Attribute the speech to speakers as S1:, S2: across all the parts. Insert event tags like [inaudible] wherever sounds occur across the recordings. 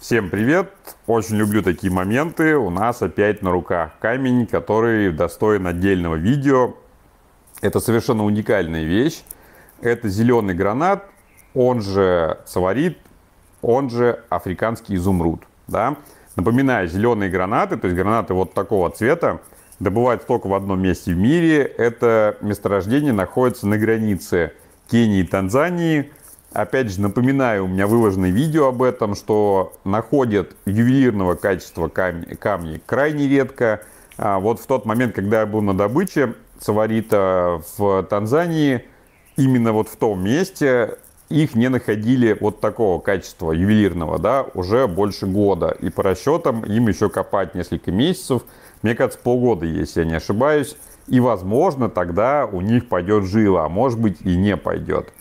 S1: Всем привет! Очень люблю такие моменты. У нас опять на руках камень, который достоин отдельного видео. Это совершенно уникальная вещь. Это зеленый гранат, он же саварит, он же африканский изумруд. Да? Напоминаю, зеленые гранаты, то есть гранаты вот такого цвета, добывают только в одном месте в мире. Это месторождение находится на границе Кении и Танзании – Опять же, напоминаю, у меня выложено видео об этом, что находят ювелирного качества камни, камни крайне редко. А вот в тот момент, когда я был на добыче саварита в Танзании, именно вот в том месте их не находили вот такого качества ювелирного, да, уже больше года. И по расчетам им еще копать несколько месяцев. Мне кажется, полгода, если я не ошибаюсь. И, возможно, тогда у них пойдет жила, а может быть и не пойдет.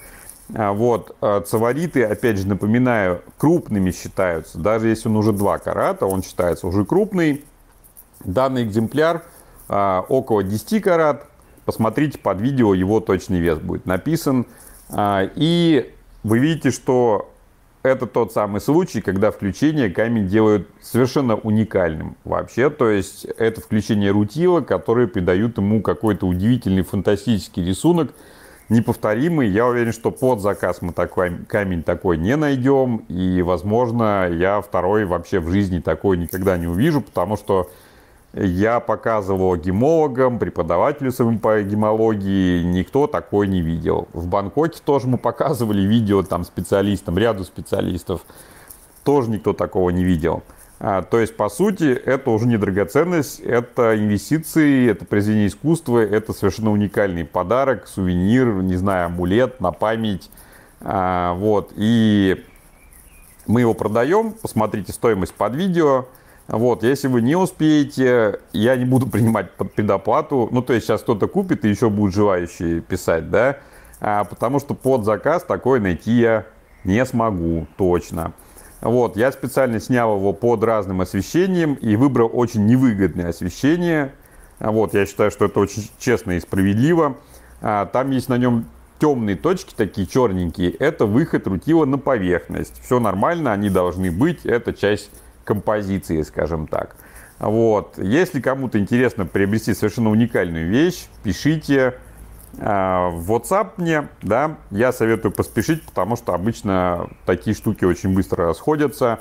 S1: А, вот, а, цавариты, опять же, напоминаю, крупными считаются. Даже если он уже 2 карата, он считается уже крупный. Данный экземпляр а, около 10 карат. Посмотрите под видео, его точный вес будет написан. И вы видите, что это тот самый случай, когда включение камень делают совершенно уникальным вообще. То есть это включение рутила, которые придают ему какой-то удивительный фантастический рисунок – неповторимый. Я уверен, что под заказ мы такой камень такой не найдем. И, возможно, я второй вообще в жизни такой никогда не увижу, потому что я показывал гемологам, преподавателю своим по гемологии, никто такой не видел. В Бангкоке тоже мы показывали видео там специалистам, ряду специалистов, тоже никто такого не видел. А, то есть, по сути, это уже не драгоценность, это инвестиции, это произведение искусства, это совершенно уникальный подарок, сувенир, не знаю, амулет на память. А, вот, и мы его продаем, посмотрите стоимость под видео. Вот, если вы не успеете, я не буду [laughs] принимать под предоплату. Ну, то есть сейчас кто-то купит и еще будет желающие писать, да? А, потому что под заказ такой найти я не смогу, точно. Вот, я специально снял его под разным освещением и выбрал очень невыгодное освещение. Вот, я считаю, что это очень честно и справедливо. А, там есть на нем темные точки, такие черненькие. Это выход рутила на поверхность. Все нормально, они должны быть. Это часть композиции, скажем так. Вот. Если кому-то интересно приобрести совершенно уникальную вещь, пишите. А, в WhatsApp мне, да, я советую поспешить, потому что обычно такие штуки очень быстро расходятся.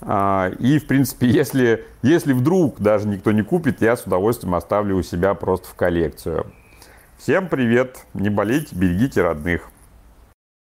S1: А, и, в принципе, [laughs] если, если вдруг даже никто не купит, я с удовольствием оставлю у себя просто в коллекцию. Всем привет, не болейте, берегите родных.